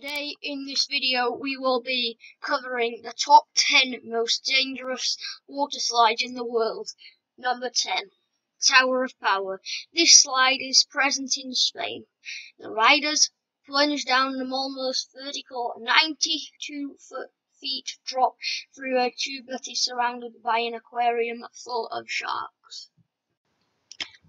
Today in this video we will be covering the top 10 most dangerous water slides in the world. Number 10. Tower of Power. This slide is present in Spain. The riders plunge down an almost vertical 92 foot feet drop through a tube that is surrounded by an aquarium full of sharks.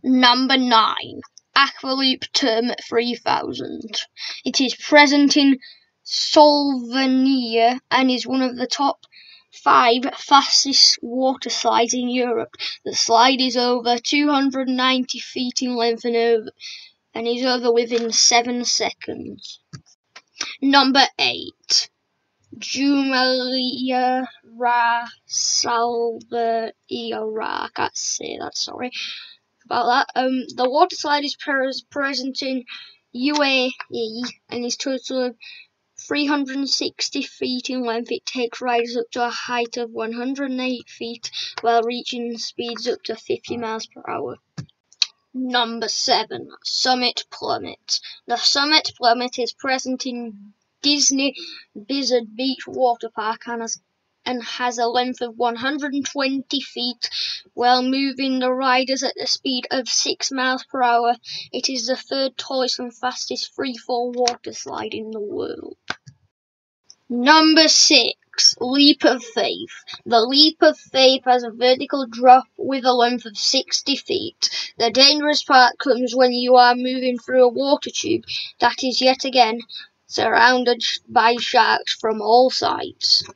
Number 9. Aqualoop Terme 3000. It is present in Slovenia and is one of the top five fastest water slides in Europe. The slide is over 290 feet in length and, over, and is over within 7 seconds. Number 8. Jumelia Ra Salva I can't say that, sorry about that. Um, the water slide is present in UAE and is total 360 feet in length. It takes riders up to a height of 108 feet while reaching speeds up to 50 miles per hour. Number 7. Summit Plummet. The Summit Plummet is present in Disney Blizzard Beach Water Park and has and has a length of 120 feet while moving the riders at the speed of 6 miles per hour. It is the third tallest and fastest freefall water slide in the world. Number 6. Leap of Faith. The Leap of Faith has a vertical drop with a length of 60 feet. The dangerous part comes when you are moving through a water tube that is yet again surrounded by sharks from all sides.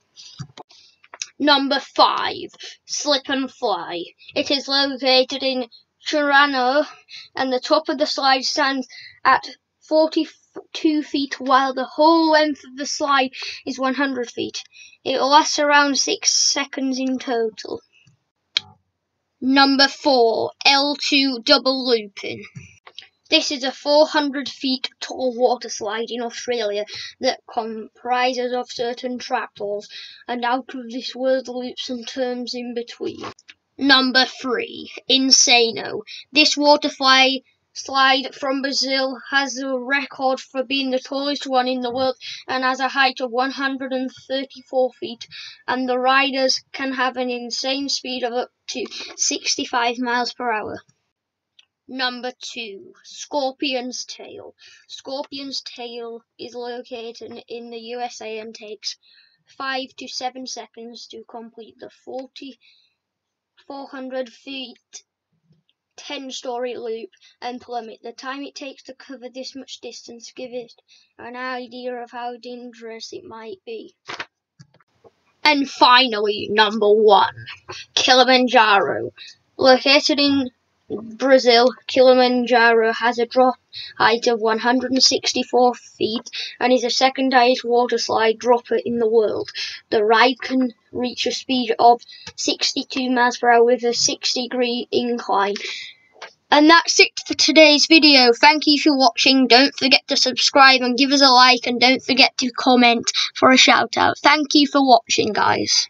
Number 5. Slip and Fly. It is located in Tirana and the top of the slide stands at 42 feet while the whole length of the slide is 100 feet. It lasts around 6 seconds in total. Number 4. L2 Double Looping. This is a 400 feet tall water slide in Australia that comprises of certain trapdoors and out of this world loops and turns in between. Number 3. Insano. This water slide from Brazil has a record for being the tallest one in the world and has a height of 134 feet and the riders can have an insane speed of up to 65 miles per hour. Number two, Scorpion's Tail. Scorpion's Tail is located in the USA and takes 5 to 7 seconds to complete the 40, 400 feet 10 story loop and plummet. The time it takes to cover this much distance gives it an idea of how dangerous it might be. And finally, number one, Kilimanjaro. Located in Brazil, Kilimanjaro has a drop height of 164 feet and is the second highest water slide dropper in the world. The ride can reach a speed of 62 miles per hour with a 6 degree incline. And that's it for today's video. Thank you for watching. Don't forget to subscribe and give us a like and don't forget to comment for a shout out. Thank you for watching guys.